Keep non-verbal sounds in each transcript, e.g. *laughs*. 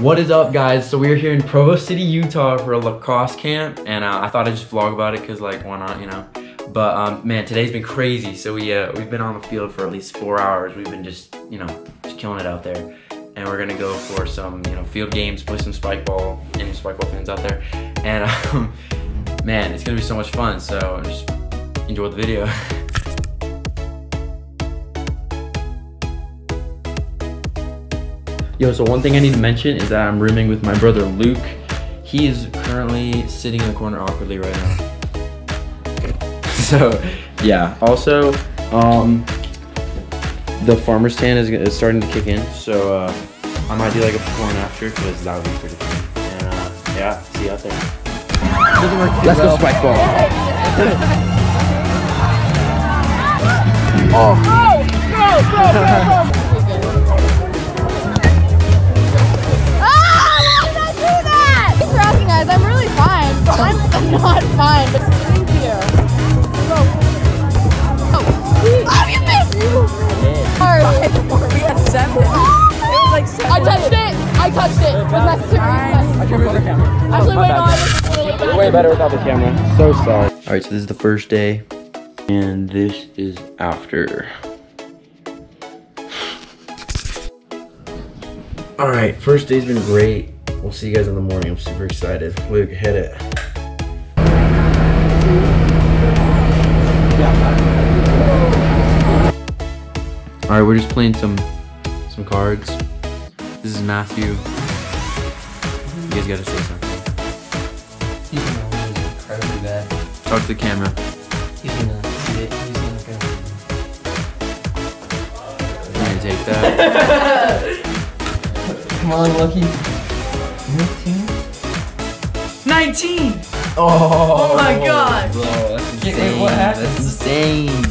What is up guys? So we're here in Provo City, Utah for a lacrosse camp and uh, I thought I'd just vlog about it because like why not, you know? But um, man, today's been crazy. So we, uh, we've been on the field for at least four hours. We've been just, you know, just killing it out there. And we're gonna go for some, you know, field games, play some spike ball, any spike ball fans out there. And *laughs* um, man, it's gonna be so much fun. So just enjoy the video. *laughs* Yo, so one thing I need to mention is that I'm rooming with my brother Luke. He is currently sitting in the corner awkwardly right now. *laughs* So, yeah. Also, um, the farmer's tan is, is starting to kick in. So, uh, I might do like a before and after because that would be pretty fun. And, uh, yeah, see you out there. Let's go spike ball. *laughs* oh. *laughs* Ah, touched it. With my Actually, wait, no, I was really bad. Way better without the camera. So sorry. All right, so this is the first day, and this is after. All right, first day's been great. We'll see you guys in the morning. I'm super excited. Luke, hit it. All right, we're just playing some some cards. This is Matthew. You guys gotta say something. He's gonna lose incredibly bad. Talk to the camera. He's gonna see it. He's gonna go. You gonna take that? *laughs* Come on, Lucky. 19? 19! Oh my god. Bro, that's Wait, insane. what happened? That's insane.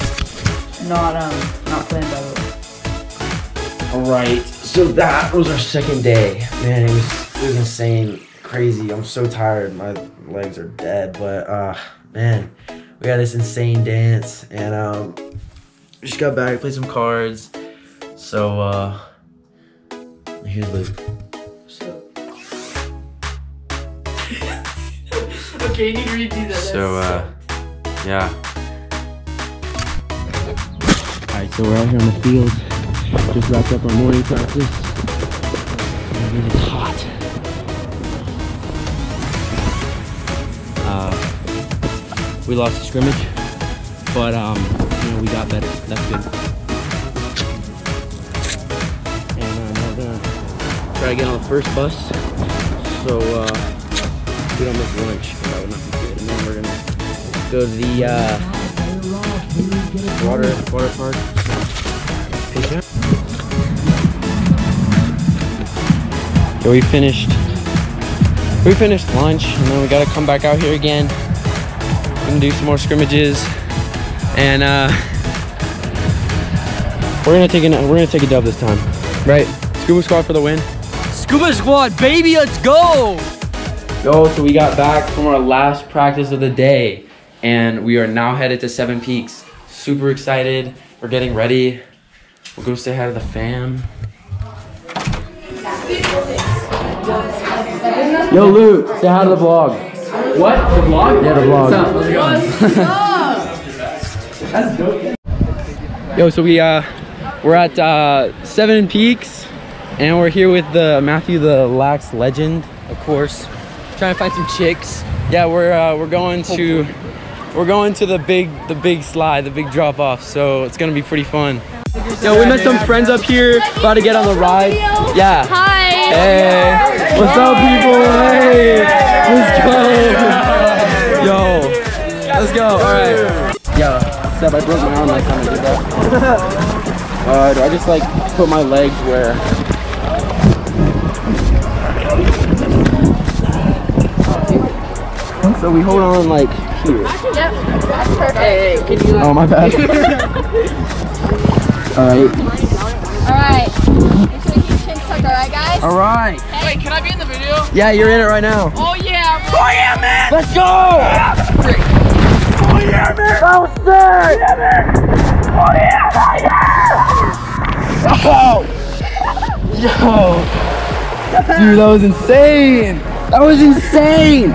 Not um, not playing by the All right, so that was our second day. Man, it was it was insane, crazy. I'm so tired. My legs are dead, but uh, man, we had this insane dance, and um, we just got back, played some cards. So uh, here's Luke. *laughs* Okay, you need to redo that. So uh, yeah. All right, so we're out here on the field. Just wrapped up our morning practice. We lost the scrimmage, but um, you know we got better. That's good. And now we're gonna try to get on the first bus, so uh, we don't miss lunch. That would not be good. And then we're gonna go to the uh, water water park. Okay, we finished. We finished lunch, and then we gotta come back out here again and do some more scrimmages. And uh, we're gonna take a we're gonna take a dub this time, right? Scuba squad for the win. Scuba Squad, baby, let's go! Yo, so we got back from our last practice of the day, and we are now headed to Seven Peaks. Super excited. We're getting ready. We'll go say hi to the fam. Yo, Luke, say hi to the vlog. What? The vlog? Yeah, the vlog. How's it going? Yo, so we uh, we're at uh, Seven Peaks, and we're here with the Matthew the Lax legend, of course. Trying to find some chicks. Yeah, we're uh, we're going to we're going to the big the big slide, the big drop off. So it's gonna be pretty fun. Yo, we met some friends up here, about to get on the ride. Yeah. Hi. Hey, what's up, people? Yo, I broke my arm last time I did that. *laughs* Uh, do I just like put my legs where? So we hold on like here. Yep, that's perfect. Oh my bad. *laughs* All right. All right. Make sure you keep chin tucked, all right, guys? All right. Wait, can I be in the video? Yeah, you're in it right now. Oh yeah! Oh yeah, man! Let's go! Yeah, Oh, sir! Yeah, man! Oh yeah, yeah! Oh! Yo! Dude, that was insane. That was insane.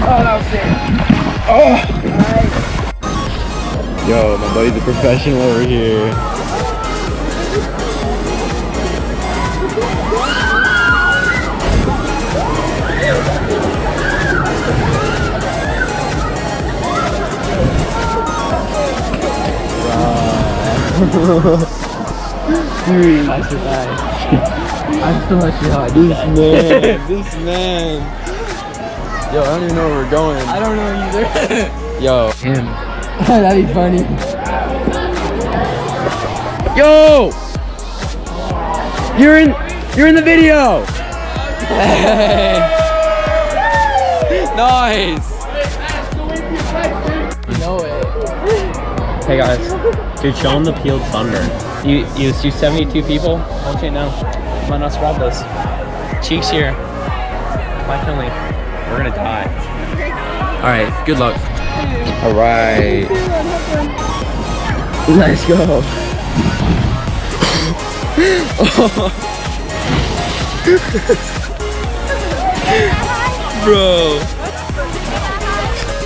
Oh, that was sick. Oh. Yo, my buddy's a professional over here. Dude, I survived. I'm still not sure how I did that. Man, this man. Yo, I don't even know where we're going. I don't know either. *laughs* Yo. Him. *laughs* That'd be funny. Yo! You're in you're in the video! *laughs* nice! No way. Hey guys, dude, show them the peeled thunder. You, you, you 72 people? Okay, now. Come on, let's grab this. Cheeks here. My family. We're gonna die. All right, good luck. Alright. Let's go. *laughs* Bro.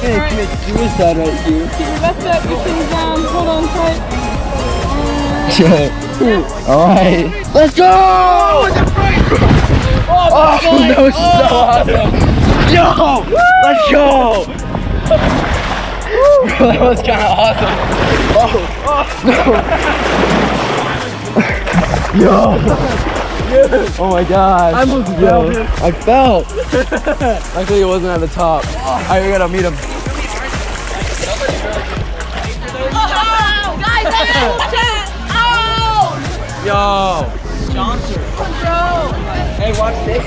Hey, commit suicide right here. Lift up your things down. Hold on tight. Alright. Let's go! Oh, that was so awesome. Yo! Let's go! Bro, that was kind of awesome. Oh, Yo! Oh my god. I almost Yo, I fell. Luckily it wasn't at the top. Alright, we gotta meet him. Oh, guys, I got chat. Oh, Yo. Hey, watch this.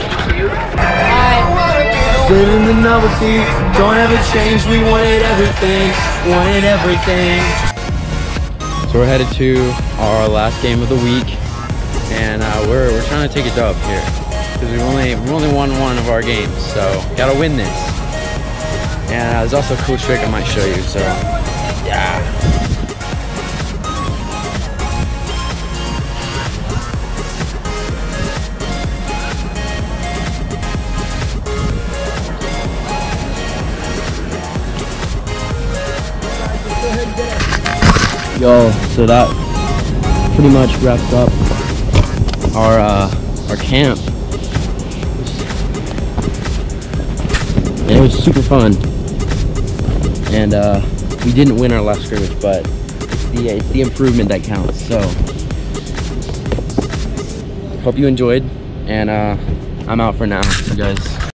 Living the novelty, don't ever change. We wanted everything, wanted everything. So we're headed to our last game of the week, and uh, we're we're trying to take a dub here because we've only we've only won one of our games, so gotta win this. And uh, there's also a cool trick I might show you. So yeah. Yo, so that pretty much wraps up our uh, our camp. And it was super fun. And uh, we didn't win our last scrimmage, but the it's the improvement that counts. So hope you enjoyed, and uh, I'm out for now. So guys.